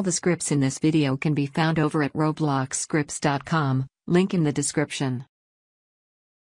All the scripts in this video can be found over at robloxscripts.com, link in the description.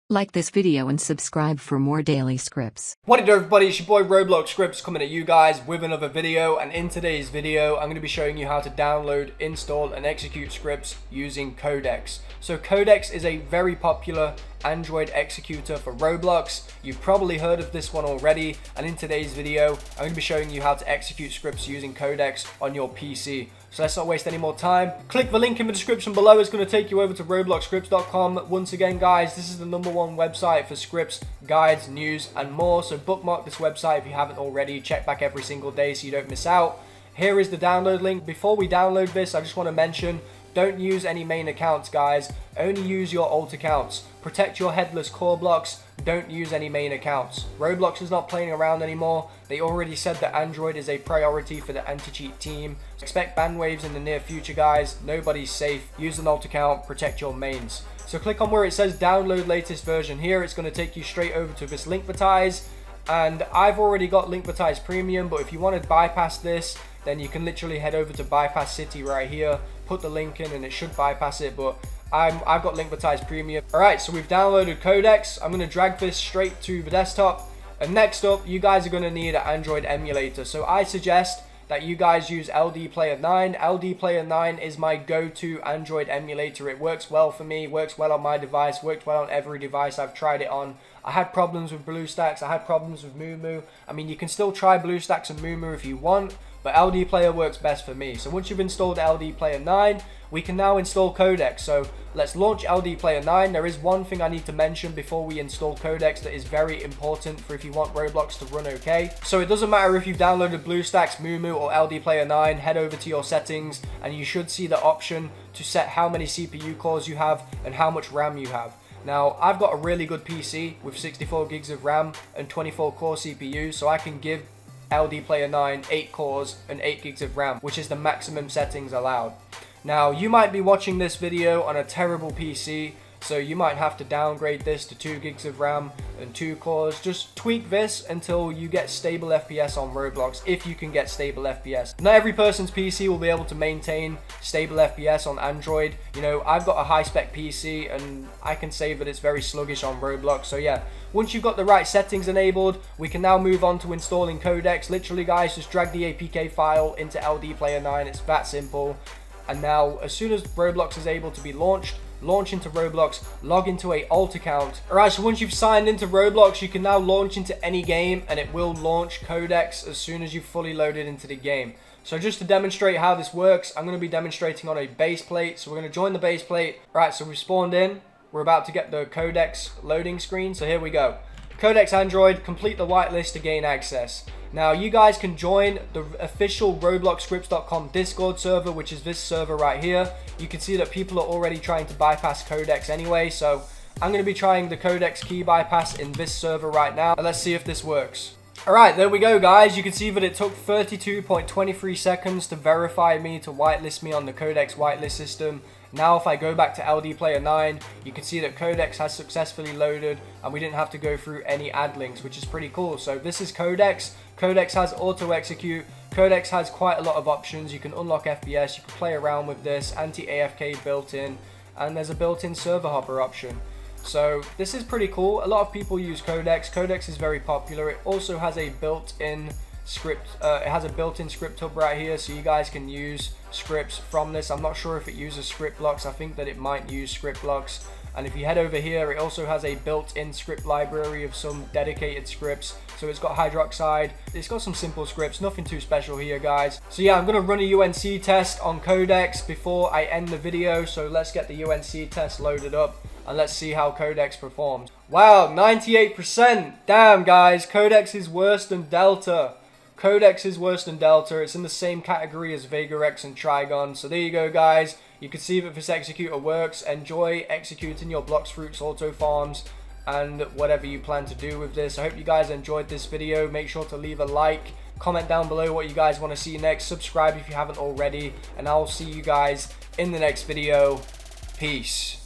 Like this video and subscribe for more daily scripts. What do everybody, it's your boy Roblox Scripts coming at you guys with another video and in today's video I'm going to be showing you how to download, install and execute scripts using Codex. So Codex is a very popular Android executor for Roblox. You've probably heard of this one already and in today's video I'm going to be showing you how to execute scripts using Codex on your PC. So let's not waste any more time. Click the link in the description below. It's going to take you over to robloxscripts.com. Once again, guys, this is the number one website for scripts, guides, news, and more. So bookmark this website if you haven't already. Check back every single day so you don't miss out. Here is the download link. Before we download this, I just want to mention don't use any main accounts, guys. Only use your alt accounts. Protect your headless Korblox. Don't use any main accounts. Roblox is not playing around anymore. They already said that Android is a priority for the anti-cheat team. Expect ban waves in the near future, guys. Nobody's safe. Use an alt account. Protect your mains. So click on where it says download latest version here. It's going to take you straight over to this Linkvertise. And I've already got Linkvertise Premium, but if you want to bypass this, then you can literally head over to Bypass City right here, put the link in and it should bypass it, but I'm, I've got Linkvertise Premium. Alright, so we've downloaded Codex. I'm going to drag this straight to the desktop. And next up, you guys are going to need an Android emulator. So I suggest that you guys use LD Player 9. LD Player 9 is my go-to Android emulator. It works well for me, works well on my device, worked well on every device I've tried it on. I had problems with BlueStacks, I had problems with Mumu. I mean, you can still try BlueStacks and Mumu if you want, but LD Player works best for me. So once you've installed LD Player 9, we can now install Codex. So let's launch LD Player 9. There is one thing I need to mention before we install Codex that is very important for if you want Roblox to run okay. So it doesn't matter if you've downloaded BlueStacks, Mumu or LD Player 9, head over to your settings and you should see the option to set how many CPU cores you have and how much RAM you have. Now, I've got a really good PC with 64 gigs of RAM and 24 core CPU, so I can give LD Player 9 8 cores and 8 gigs of RAM, which is the maximum settings allowed. Now, you might be watching this video on a terrible PC, so you might have to downgrade this to 2 gigs of RAM and 2 cores. Just tweak this until you get stable FPS on Roblox, if you can get stable FPS. Not every person's PC will be able to maintain stable FPS on Android. You know, I've got a high-spec PC and I can say that it's very sluggish on Roblox. So yeah, once you've got the right settings enabled, we can now move on to installing Codex. Literally, guys, just drag the APK file into LD Player 9. It's that simple. And now, as soon as Roblox is able to be launched, launch into Roblox, log into a alt account. Alright, so once you've signed into Roblox, you can now launch into any game and it will launch Codex as soon as you've fully loaded into the game. So just to demonstrate how this works, I'm going to be demonstrating on a base plate. So we're going to join the base plate. Alright, so we've spawned in. We're about to get the Codex loading screen, so here we go. Codex Android, complete the whitelist to gain access. Now, you guys can join the official RobloxScripts.com Discord server, which is this server right here. You can see that people are already trying to bypass Codex anyway, so I'm going to be trying the Codex key bypass in this server right now. Let's see if this works. Alright, there we go guys. You can see that it took 32.23 seconds to verify me, to whitelist me on the Codex whitelist system. Now if I go back to LD Player 9, you can see that Codex has successfully loaded and we didn't have to go through any ad links, which is pretty cool. So this is Codex. Codex has auto execute. Codex has quite a lot of options. You can unlock FPS, you can play around with this, anti-AFK built in, and there's a built-in server hopper option. So this is pretty cool. A lot of people use Codex. Codex is very popular. It also has a built-in script uh, it has a built-in script hub right here so you guys can use scripts from this. I'm not sure if it uses ScriptBlox. I think that it might use ScriptBlox. And if you head over here it also has a built-in script library of some dedicated scripts. So it's got hydroxide. It's got some simple scripts nothing too special here guys. So yeah I'm gonna run a UNC test on Codex before I end the video. So let's get the UNC test loaded up and let's see how Codex performs. Wow 98% damn guys. Codex is worse than Delta Codex is worse than Delta. It's in the same category as Vega-X and Trigon. So there you go, guys. You can see that this executor works. Enjoy executing your Blox, fruits, auto farms, and whatever you plan to do with this. I hope you guys enjoyed this video. Make sure to leave a like. Comment down below what you guys want to see next. Subscribe if you haven't already. And I'll see you guys in the next video. Peace.